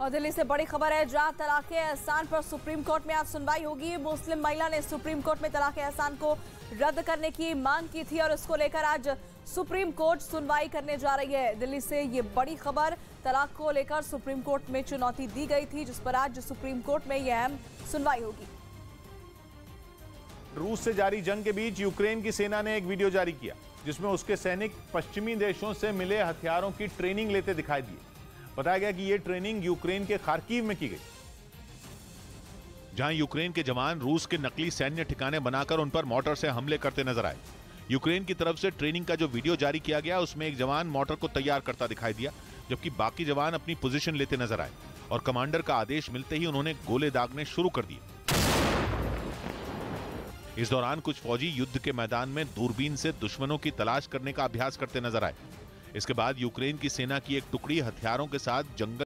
और दिल्ली से बड़ी खबर है, जहाँ तलाक एहसान पर सुप्रीम कोर्ट में आज सुनवाई होगी। मुस्लिम महिला ने सुप्रीम कोर्ट में तलाक एहसान को रद्द करने की मांग की थी और इसको लेकर आज सुप्रीम कोर्ट सुनवाई करने जा रही है। दिल्ली से ये बड़ी खबर, तलाक को लेकर सुप्रीम कोर्ट में चुनौती दी गई थी, जिस पर आज सुप्रीम कोर्ट में यह अहम सुनवाई होगी। रूस से जारी जंग के बीच यूक्रेन की सेना ने एक वीडियो जारी किया, जिसमें उसके सैनिक पश्चिमी देशों से मिले हथियारों की ट्रेनिंग लेते दिखाई दिए। बताया गया कि यह ट्रेनिंग यूक्रेन के खारकीव में की गई। जहाँ यूक्रेन के जवान रूस के नकली सैन्य ठिकाने बनाकर उन पर मोटर से हमले करते नज़र आए। यूक्रेन की तरफ़ से ट्रेनिंग का जो वीडियो जारी किया गया, उसमें एक जवान मोटर को तैयार करता दिखाई दिया, जबकि बाकी जवान अपनी पोजीशन लेते नज़र आए और कमांडर का आदेश मिलते ही उन्होंने गोले दागने शुरू कर दिए। इस दौरान कुछ फौजी युद्ध के मैदान में दूरबीन से दुश्मनों की तलाश करने का अभ्यास करते नज़र आए। इसके बाद यूक्रेन की सेना की एक टुकड़ी हथियारों के साथ जंगल